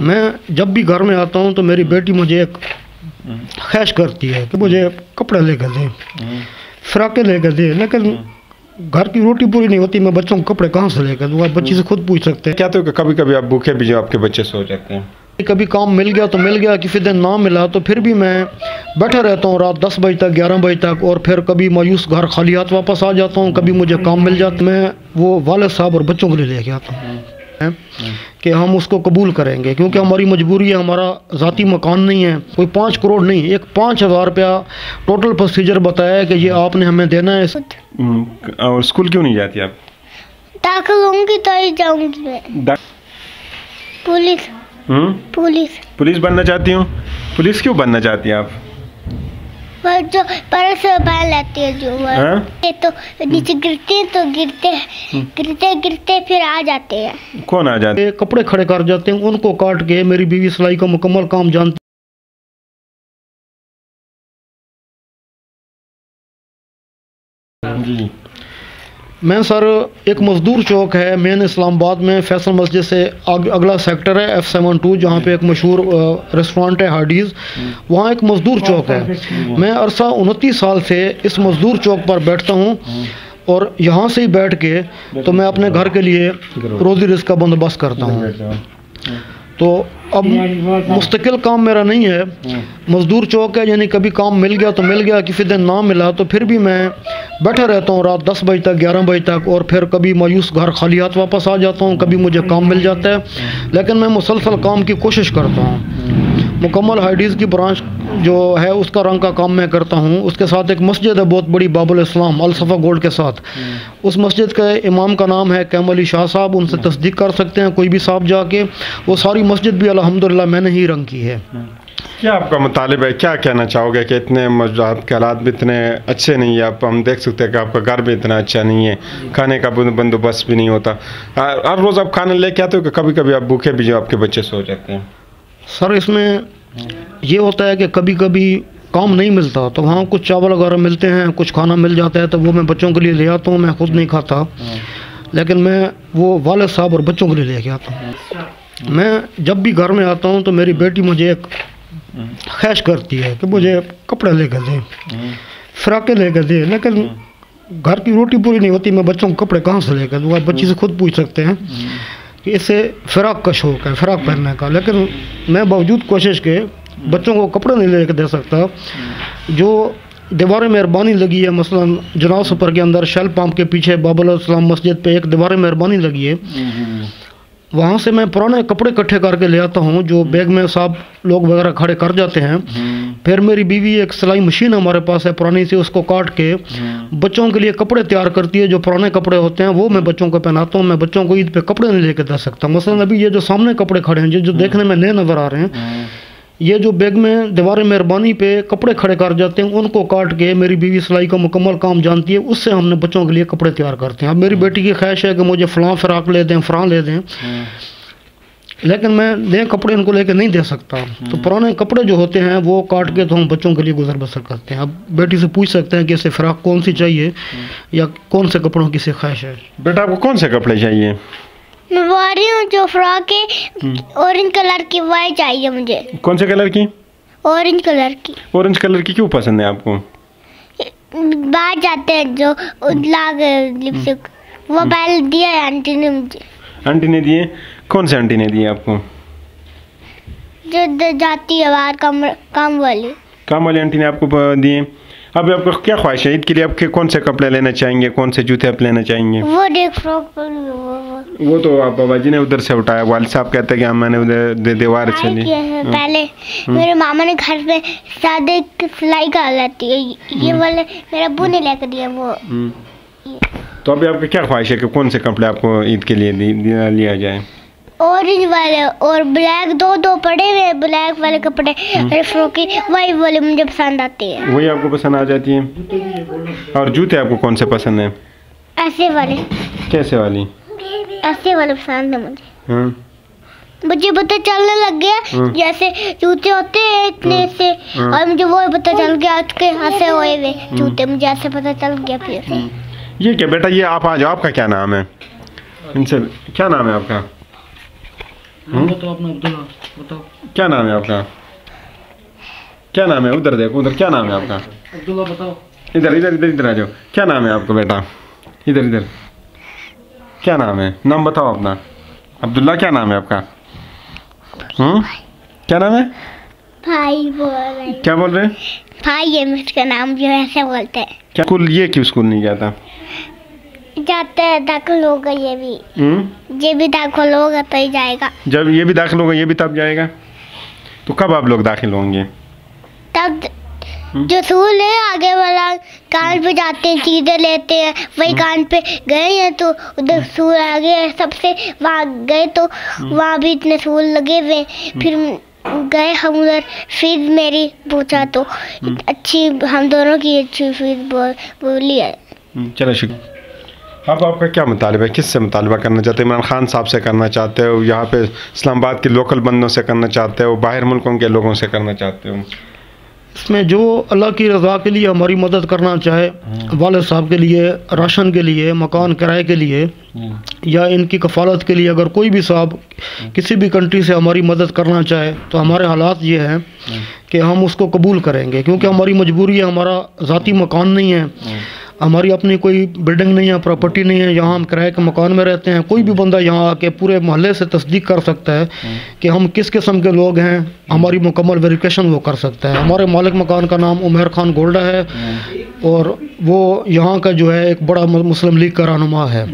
मैं जब भी घर में आता हूँ तो मेरी बेटी मुझे एक ख्वाहिश करती है कि मुझे कपड़े लेकर दे फ्राकें लेकर दे। लेकिन घर की रोटी पूरी नहीं होती मैं बच्चों को कपड़े कहाँ से लेकर दूँ आप बच्ची से खुद पूछ सकते हैं। कहते हो कि कभी कभी आप भूखे भी जो आपके बच्चे सो जाते हैं? कभी काम मिल गया तो मिल गया किसी दिन ना मिला तो फिर भी मैं बैठा रहता हूँ रात दस बजे तक ग्यारह बजे तक और फिर कभी मायूस घर खाली हाथ वापस आ जाता हूँ कभी मुझे काम मिल जाता मैं वो वाले साहब और बच्चों के लिए लेके आता हूँ। हैं कि हम उसको कबूल करेंगे क्योंकि हमारी मजबूरी है हमारा ज़ाती मकान नहीं है कोई पाँच करोड़ नहीं एक पाँच हज़ार रुपया टोटल प्रोसीजर बताया है कि ये आपने हमें देना है। हम्म, और स्कूल क्यों नहीं जाती आप? दाखिल होंगी तो ही जाऊँगी मैं। पुलिस। हम्म? पुलिस। पुलिस बनना चाहती हूँ? पुलिस क्यों बनना चाहती हैं आप? पर जो पर से पहन लेती है जो वो हाँ? ये तो नीचे गिरते हैं तो गिरते हैं। गिरते गिरते फिर आ जाते हैं। कौन आ जाते? हैं कपड़े खड़े कर जाते हैं उनको काट के मेरी बीवी सिलाई का मुकम्मल काम जानती मैं सर एक मजदूर चौक है मेन इस्लामाबाद में फैसल मस्जिद से अग, अगला सेक्टर है एफ़ सेवन टू जहाँ पे एक मशहूर रेस्टोरेंट है हार्डीज़ वहाँ एक मजदूर चौक है। मैं अरसा उनतीस साल से इस मजदूर चौक पर बैठता हूँ और यहाँ से ही बैठ के तो मैं अपने घर के लिए रोज़ी रिस्क का बंदोबस्त करता हूँ। तो अब मुस्तकिल काम मेरा नहीं है। मजदूर चौक है यानी कभी काम मिल गया तो मिल गया किसी दिन ना मिला तो फिर भी मैं बैठा रहता हूँ रात दस बजे तक, ग्यारह बजे तक और फिर कभी मायूस घर खाली हाथ वापस आ जाता हूँ, कभी मुझे काम मिल जाता है। लेकिन मैं मुसलसल काम की कोशिश करता हूँ। मुकम्मल हाइडीज़ की ब्रांच जो है, उसका रंग का काम मैं करता हूँ। उसके साथ एक मस्जिद है, बहुत बड़ी, बाबुल इस्लाम अलसफ़ा गोल्ड के साथ। उस मस्जिद के इमाम का नाम है कैम अली शाह साहब, उनसे तस्दीक कर सकते हैं कोई भी साहब जाके। वो सारी मस्जिद भी, अल्हम्दुलिल्लाह, मैंने ही रंग की है। क्या आपका मुतालिब है? क्या कहना चाहोगे कि इतने आपके हालात भी इतने अच्छे नहीं है? आप, हम देख सकते हैं कि आपका घर भी इतना अच्छा नहीं है। खाने का बंदोबस्त भी नहीं होता। हर रोज़ आप खाना लेके आते हो कि कभी कभी आप भूखे भी जो आपके बच्चे सो जाते हैं? सर, इसमें ये होता है कि कभी कभी काम नहीं मिलता। तो वहाँ कुछ चावल वगैरह मिलते हैं, कुछ खाना मिल जाता है तो वो मैं बच्चों के लिए ले आता हूँ, मैं खुद नहीं खाता। लेकिन मैं वो वालद साहब और बच्चों के लिए लेके आता हूँ। मैं जब भी घर में आता हूँ तो मेरी बेटी मुझे एक ख्वाहिश करती है कि मुझे कपड़े लेकर दे, फ्राकें लेकर दे, लेकिन घर की रोटी पूरी नहीं होती, मैं बच्चों को कपड़े कहाँ से लेकर दूँ आप बच्ची से खुद पूछ सकते हैं कि इससे फ़िराक का शौक़ है, फ़िराक पहनने का। लेकिन मैं बावजूद कोशिश के बच्चों को कपड़े नहीं लेकर दे सकता। जो दीवार मेहरबानी लगी है, मसलन जनाव सुपर के अंदर, शेल पंप के पीछे बाबुल इस्लाम मस्जिद पे एक दीवार मेहरबानी लगी है। वहाँ से मैं पुराने कपड़े इकट्ठे करके ले आता हूँ जो बैग में साहब लोग वगैरह खड़े कर जाते हैं। फिर मेरी बीवी एक सिलाई मशीन हमारे पास है पुरानी सी उसको काट के बच्चों के लिए कपड़े तैयार करती है जो पुराने कपड़े होते हैं वो मैं बच्चों को पहनाता हूँ मैं बच्चों को ईद पे कपड़े नहीं लेके दे सकता। मसलन अभी ये जो सामने कपड़े खड़े हैं जो जो देखने में नए नज़र आ रहे हैं ये जो बैग में दीवार मेहरबानी पे कपड़े खड़े कर जाते हैं उनको काट के मेरी बीवी सिलाई का मुकम्मल काम जानती है उससे हमने बच्चों के लिए कपड़े तैयार करते हैं। अब मेरी बेटी की ख्वाहिश है कि मुझे फ़लाँ फ़्राक ले दें फ़्राँ ले दें। लेकिन मैं नए कपड़े उनको लेके नहीं दे सकता। तो पुराने कपड़े जो होते हैं वो काट के तो हम बच्चों के लिए गुजर बसर करते हैं। अब बेटी से पूछ सकते हैं कि इसे फ़्राक कौन सी चाहिए या कौन से कपड़ों की से ख्वाहिश है। बेटा आपको कौन से कपड़े चाहिए? मैं बोल रही हूँ जो फ्रॉक है ऑरेंज कलर की वही चाहिए मुझे। कौन से कलर की? ऑरेंज कलर की। ऑरेंज कलर की क्यों पसंद है आपको? बाहर जाते हैं जो लाग लिपस्टिक वो पहले दिया है आंटी ने मुझे। आंटी ने दिए? कौन से आंटी ने दिए आपको? जो जाती है बाहर काम काम वाली। काम वाली आंटी ने आपको दिए? अब आपको क्या ख्वाहिश है? ईद के लिए आपके कौन से कपड़े लेना चाहेंगे? कौन से जूते आप लेना चाहेंगे? वो देख है, वो तो आप बाबा जी ने उधर से उठाया। वाल साहब कहते हैं कि हाँ, मैंने उधर दे- दीवार से ली। पहले मेरे मामा ने घर पे सादे सिलाई कर लेती है ये वाले मेरा अब्बू ने लेकर दिया वो। तो अभी आपकी क्या ख्वाहिश है कि कौन से कपड़े आपको ईद के लिए लिया जाए? ऑरेंज वाले और ब्लैक दो दो पड़े हुए ब्लैक वाले कपड़े। और फ्रॉकी वही वाले मुझे पसंद आते हैं। वही आपको पसंद आ जाती है? और जूते आपको कौन से पसंद है? ऐसे वाले। कैसे वाली? ऐसे वाले पसंद है मुझे। हाँ मुझे पता चलने लग गया हम्म। जैसे जूते होते हैं इतने से हम्म। और मुझे वो पता चल गया उसके हंसे हुए हुए जूते मुझे ऐसे पता चल गया फिर ये क्या बेटा ये आप आ जाओ आपका क्या नाम है? इनसे क्या नाम है आपका? नाम बताओ अपना अब्दुल्ला बताओ। क्या नाम है आपका? क्या नाम है? उधर देखो उधर क्या नाम है आपका? अब्दुल्ला बताओ। इधर इधर इधर इधर आ जाओ। क्या नाम है आपका बेटा? इधर इधर। क्या नाम है? नाम बताओ अपना। अब्दुल्ला क्या नाम है आपका? हम्म? क्या नाम है? भाई बोल रहे क्या बोल रहे हैं? भाई है उसका नाम जो ऐसे बोलते हैं। क्या स्कूल ये क्यों स्कूल नहीं गया था? जाते हैं दाखिल होगा ये भी। हम्म? ये भी दाखिल होगा तो ही जाएगा। जब ये भी दाखिल होगा ये भी तब जाएगा? तो कब आप लोग दाखिल होंगे? तब जो स्कूल है आगे वाला कान पे जाते हैं सीधे लेते हैं वही कान पे गए हैं तो उधर स्कूल आगे है सबसे वहाँ गए तो वहाँ भी इतने स्कूल लगे हुए फिर गए हम उधर फ़ीस मेरी पूछा तो अच्छी हम दोनों की अच्छी फ़ीस बोल है। हम्म, चलो शुक्र अब आपका क्या मुतालबा है? किससे मुतालबा करना चाहते हो? इमरान खान साहब से करना चाहते हो? यहाँ पे इस्लामाबाद के लोकल बंदों से करना चाहते हो? बाहर मुल्कों के लोगों से करना चाहते हो? इसमें जो अल्लाह की रज़ा के लिए हमारी मदद करना चाहे वाले साहब के लिए राशन के लिए मकान किराए के लिए या इनकी कफालत के लिए अगर कोई भी साहब किसी भी कंट्री से हमारी मदद करना चाहे तो हमारे हालात ये हैं कि हम उसको कबूल करेंगे क्योंकि हमारी मजबूरी है हमारा ज़ाती मकान नहीं है। हमारी अपनी कोई बिल्डिंग नहीं है प्रॉपर्टी नहीं है यहाँ हम किराए के मकान में रहते हैं कोई भी बंदा यहाँ आके पूरे मोहल्ले से तस्दीक कर सकता है कि हम किस किस्म के लोग हैं हमारी मुकम्मल वेरिफिकेशन वो कर सकता है। हमारे मालिक मकान का नाम उमेर खान गोल्डा है और वो यहाँ का जो है एक बड़ा मुस्लिम लीग का रहनुमा है।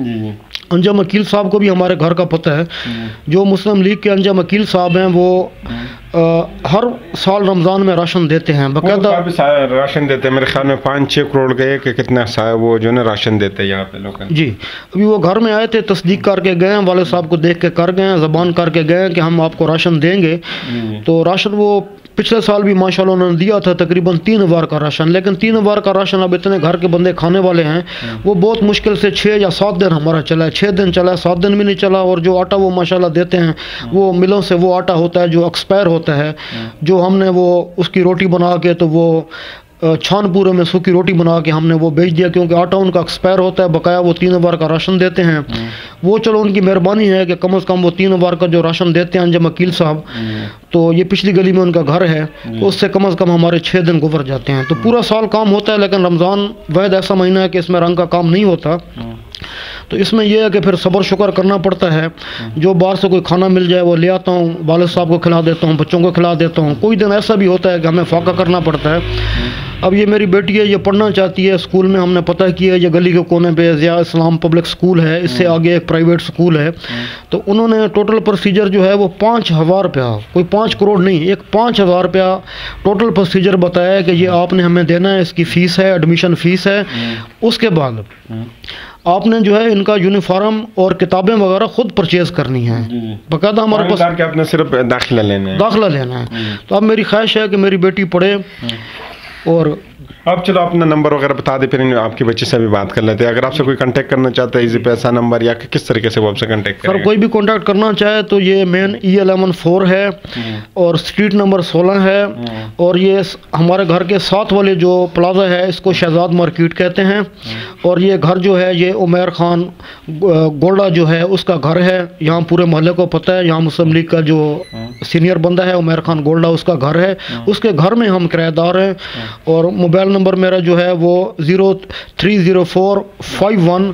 अंजम अकील साहब को भी हमारे घर का पता है। जो मुस्लिम लीग के अंजम अकील साहब हैं वो अ, हर साल रमज़ान में राशन देते हैं। बाकायदा राशन देते हैं। मेरे ख्याल में पाँच छः करोड़ गए कि कितना सा वो जो है ना राशन देते हैं यहाँ पे लोग। जी। अभी वो घर में आए थे तस्दीक करके गए हैं वाले साहब को देख के कर गए हैं ज़बान करके गए हैं कि हम आपको राशन देंगे। तो राशन वो पिछले साल भी माशाल्लाह उन्होंने दिया था तकरीबन तीन बार का राशन लेकिन तीन बार का राशन अब इतने घर के बंदे खाने वाले हैं वो बहुत मुश्किल से छः या सात दिन हमारा चला है। छः दिन चला है सात दिन भी नहीं चला और जो आटा वो माशाल्लाह देते हैं वो मिलों से वो आटा होता है जो एक्सपायर होता है जो हमने वो उसकी रोटी बना के तो वो छानपुरे में सूखी रोटी बना के हमने वो बेच दिया क्योंकि आटा उनका एक्सपायर होता है बकाया वो तीन बार का राशन देते हैं। वो चलो उनकी मेहरबानी है कि कम से कम वो तीन बार का जो राशन देते हैं अंजम अकील साहब तो ये पिछली गली में उनका घर है तो उससे कम से कम हमारे छः दिन गुजर जाते हैं। तो पूरा साल काम होता है लेकिन रमज़ान वैद ऐसा महीना है कि इसमें रंग का काम नहीं होता। तो इसमें यह है कि फिर सब्र शुक्र करना पड़ता है। जो बाहर से कोई खाना मिल जाए, वो ले आता हूँ वालिद साहब को खिला देता हूँ, बच्चों को खिला देता हूँ। कोई दिन ऐसा भी होता है कि हमें फाका करना पड़ता है। अब ये मेरी बेटी है, ये पढ़ना चाहती है, स्कूल में हमने पता किया, ये गली के कोने पे ज़िया इस्लाम पब्लिक स्कूल है, इससे आगे एक प्राइवेट स्कूल है। तो उन्होंने टोटल प्रोसीजर जो है वो पाँच हज़ार रुपया, कोई पाँच करोड़ नहीं, एक पाँच हज़ार रुपया टोटल प्रोसीजर बताया कि ये आपने हमें देना है, इसकी फ़ीस है, एडमिशन फ़ीस है। उसके बाद आपने जो है इनका यूनिफॉर्म और किताबें वगैरह खुद परचेज करनी है। बकायदा हमारे पास के आपने सिर्फ़ दाखिला लेना है। दाखिला लेना है। तो अब मेरी ख्वाहिश है कि मेरी बेटी पढ़े और अब चलो अपना नंबर वगैरह बता दे फिर आपके बच्चे से भी बात कर लेते हैं। अगर आपसे कोई कांटेक्ट करना चाहता है इजी पैसा नंबर या किस तरीके से वो आपसे कांटेक्ट सर कोई भी कांटेक्ट करना चाहे तो ये मेन ई एलेवन फोर है और स्ट्रीट नंबर सोलह है और ये हमारे घर के साथ वाले जो प्लाजा है इसको शहजाद मार्केट कहते हैं। और ये घर जो है ये उमेर खान गोल्डा जो है उसका घर है। यहाँ पूरे मोहल्ले को पता है यहाँ मुस्लिम लीग का जो सीनियर बंदा है उमेर खान गोल्डा उसका घर है। उसके घर में हम किराएदार हैं और मोबाइल नंबर मेरा जो है वो zero three zero four five one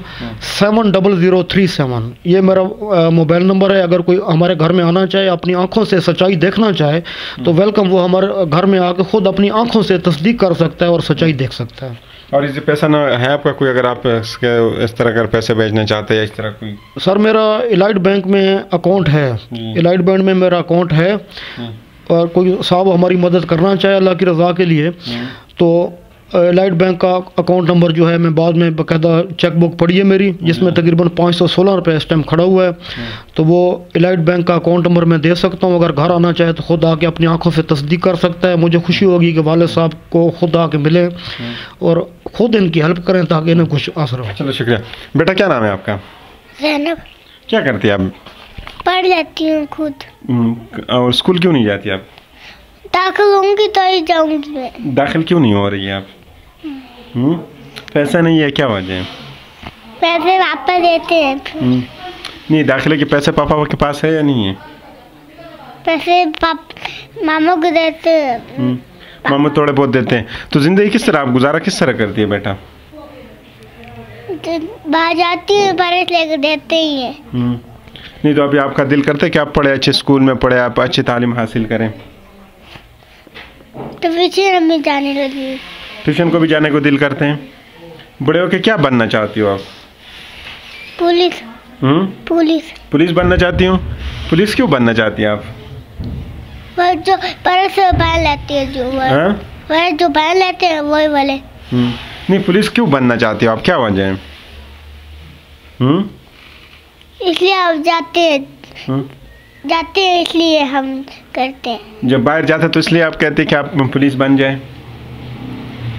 seven double zero three seven. ये मेरा मोबाइल नंबर है। अगर कोई हमारे घर में आना चाहे अपनी आँखों से सच्चाई देखना चाहे तो वेलकम वो हमारे घर में आके खुद अपनी आँखों से तस्दीक कर सकता है और सच्चाई देख सकता है। और इसी पैसा ना है आपका कोई? अगर आप इसके इस तरह अगर पैसे भेजना चाहते हैं इस तरह कोई? सर मेरा इलाइट बैंक में अकाउंट है। इलाइट बैंक में मेरा अकाउंट है। और कोई साहब हमारी मदद करना चाहे अल्लाह की रज़ा के लिए तो इलाइट बैंक का अकाउंट नंबर जो है मैं बाद में बाकायदा चेक बुक पढ़ी है मेरी जिसमें तकरीबन पाँच सौ सोलह रुपये इस टाइम खड़ा हुआ है। तो वो इलाइट बैंक का अकाउंट नंबर मैं दे सकता हूँ अगर घर आना चाहे तो खुद आके अपनी आँखों से तस्दीक कर सकता है। मुझे खुशी होगी कि वाले साहब को खुद आके मिले और खुद इनकी हेल्प करें ताकि इन्हें कुछ असर हो। चलो शुक्रिया। बेटा क्या नाम है आपका? जैनब क्या करती है आप? पढ़ जाती हूँ खुद। हम्म, और स्कूल क्यों नहीं जाती आप? दाखिल होंगी तो ही जाऊँगी मैं। दाखिल क्यों नहीं हो रही है आप? हम्म? पैसा नहीं है क्या वजह है? पैसे पापा देते हैं। हम्म। नहीं दाखिले के पैसे पापा के पास है या नहीं है? पैसे पाप मामा को देते हैं। हम्म, मामा थोड़े बहुत देते हैं। तो ज़िंदगी किस तरह आप गुजारा किस तरह करती है बेटा? तो बाहर जाती है बरस लेकर देते ही है। हम्म, नहीं तो अभी आपका दिल करता है कि आप पढ़े अच्छे स्कूल में पढ़े आप अच्छी तालीम हासिल करें? तो पीछे मम्मी जाने लगी। ट्यूशन को भी जाने को दिल करते हैं। बड़े होके क्या बनना चाहती हो आप? पुलिस। हम्म? पुलिस। पुलिस बनना चाहती हूँ? पुलिस क्यों बनना चाहती हैं आप? जो परस पहन लेती है जो वो हाँ? वह जो पहन लेते हैं वही वाले। हम्म, नहीं पुलिस क्यों बनना चाहती हो आप? क्या वजह है? हम्म? इसलिए आप जाते हैं। हम्म। जाते हैं इसलिए हम करते हैं। जब बाहर जाते तो इसलिए आप कहते हैं कि आप पुलिस बन जाए।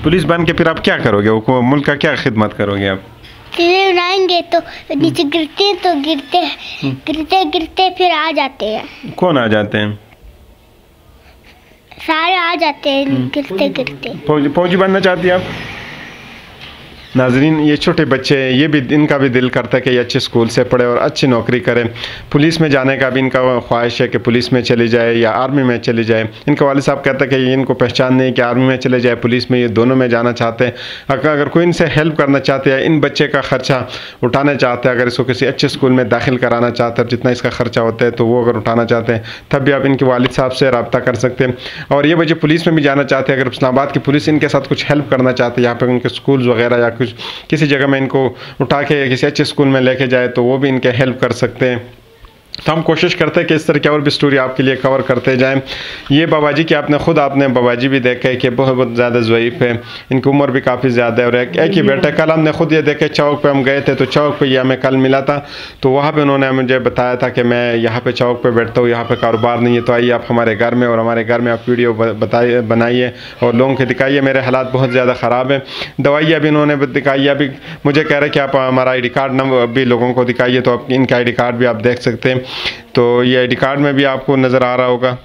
पुलिस बन के फिर आप क्या करोगे? वो मुल्क का क्या खिदमत करोगे आप? सीधे उड़ाएँगे तो नीचे गिरते हैं तो गिरते गिरते गिरते फिर आ जाते हैं। कौन आ जाते हैं? सारे आ जाते हैं गिरते गिरते। फौजी फौजी बनना चाहती हैं आप? नाजरीन, ये छोटे बच्चे हैं, ये भी, इनका भी दिल करता है कि ये अच्छे स्कूल से पढ़े और अच्छी नौकरी करें। पुलिस में जाने का भी इनका ख्वाहिश है कि पुलिस में चले जाए या आर्मी में चले जाए। इनके वाले साहब कहते हैं कि इनको पहचान नहीं कि आर्मी में चले जाए, पुलिस में, ये दोनों में जाना चाहते हैं। अगर कोई इनसे हेल्प करना चाहते हैं इन बच्चे का ख़र्चा उठाना चाहते हैं, अगर इसको किसी अच्छे स्कूल में दाखिल कराना चाहते हैं जितना इसका ख़र्चा होता है तो वो अगर उठाना चाहते हैं, तब भी आप इनके वालिद साहब से रबता कर सकते हैं। और ये बच्चे पुलिस में भी जाना चाहते हैं, अगर इस्लामाबाद की पुलिस इनके साथ कुछ हेल्प करना चाहते हैं, यहाँ पर उनके स्कूल वगैरह या कुछ किसी जगह में इनको उठा के किसी अच्छे स्कूल में लेके जाए तो वो भी इनके हेल्प कर सकते हैं। तो हम कोशिश करते हैं कि इस तरह की और भी स्टोरी आपके लिए कवर करते जाएँ। ये बाबा जी की आपने खुद आपने बाबा जी भी देखे कि बहुत बहुत ज़्यादा ज़यीफ़ है। इनकी उम्र भी काफ़ी ज़्यादा है और एक, एक ही बेटा कल हमने खुद ये देखे चौक पे हम गए थे तो चौक पे ये हमें कल मिला था। तो वहाँ पे उन्होंने मुझे बताया था कि मैं यहाँ पे चौक पे बैठता हूँ यहाँ पे कारोबार नहीं है तो आइए आप हमारे घर में और हमारे घर में आप वीडियो बताइए बनाइए और लोगों को दिखाइए मेरे हालात बहुत ज़्यादा ख़राब है। दवाइयाँ भी इन्होंने दिखाई अभी मुझे कह रहे कि आप हमारा आईडी कार्ड नंबर भी लोगों को दिखाइए तो आप इनका आई कार्ड भी आप देख सकते हैं। तो ये आईडी कार्ड में भी आपको नज़र आ रहा होगा।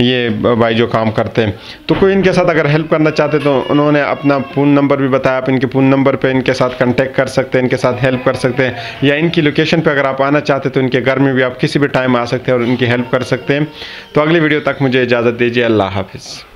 ये भाई जो काम करते हैं। तो कोई इनके साथ अगर हेल्प करना चाहते तो उन्होंने अपना फ़ोन नंबर भी बताया। आप इनके फ़ोन नंबर पे इनके साथ कांटेक्ट कर सकते हैं, इनके साथ हेल्प कर सकते हैं। या इनकी लोकेशन पे अगर आप आना चाहते तो इनके घर में भी आप किसी भी टाइम आ सकते हैं और इनकी हेल्प कर सकते हैं। तो अगली वीडियो तक मुझे इजाज़त दीजिए। अल्लाह हाफिज़।